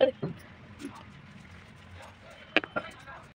Okay.